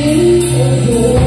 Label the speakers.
Speaker 1: in a.